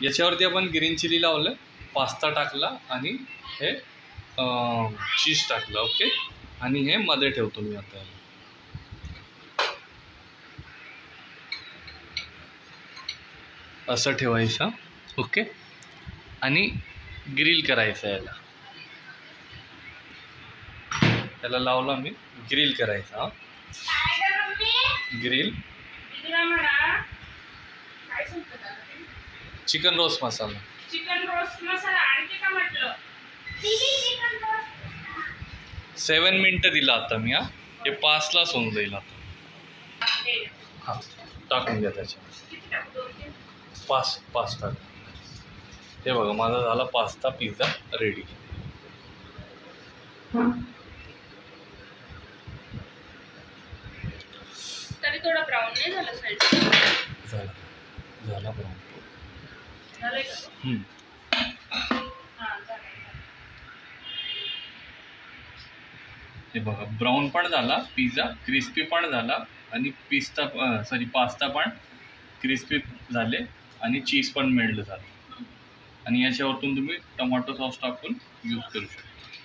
याच्यावरती आपण green chilli लावलं पास्ता टाकला आणि हे चीज टाकलं ओके आणि हे मध्ये ठेवतो मी आता. याला. असं ठेवायचं ओके आणि ग्रिल करायचं याला. त्याला लावला मी ग्रिल करायचा. ग्रिल चिकन रोस्ट मसाला चिकन रोस्ट मसाला आणखी का म्हटलं? सेवन मिनटं दिला आता मी हा. हे पाचलाच होऊन जाईल आता. हे, हां टाकून घ्या त्याच्यात? पाच पाच टाक. हे बघा माझा झाला पास्ता पिझ्झा रेडी. तरी थोडा ब्राऊन नाही झाला साईड झाला. झाला बरं झालंय का तो? हम्म. हे बघा ब्राऊन पण झाला पिझ्झा क्रिस्पी पण झाला आणि पिस्ता सॉरी पास्ता पण क्रिस्पी झाले आणि चीज पण मेल्ड झालं. आणि याच्यावरतून तुम्ही टोमॅटो सॉस टाकून यूज करू शकता.